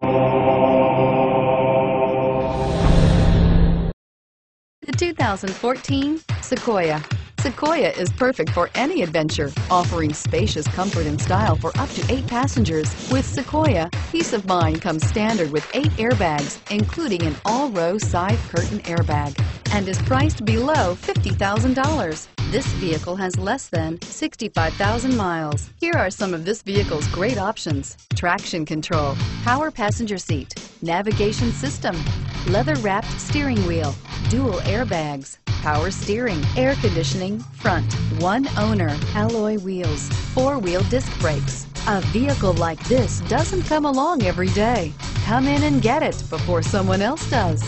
The 2014 Sequoia. Sequoia is perfect for any adventure, offering spacious comfort and style for up to eight passengers. With Sequoia, peace of mind comes standard with eight airbags, including an all-row side curtain airbag, and is priced below $50,000. This vehicle has less than 65,000 miles. Here are some of this vehicle's great options. Traction control, power passenger seat, navigation system, leather-wrapped steering wheel, dual airbags, power steering, air conditioning, front, one owner, alloy wheels, four-wheel disc brakes. A vehicle like this doesn't come along every day. Come in and get it before someone else does.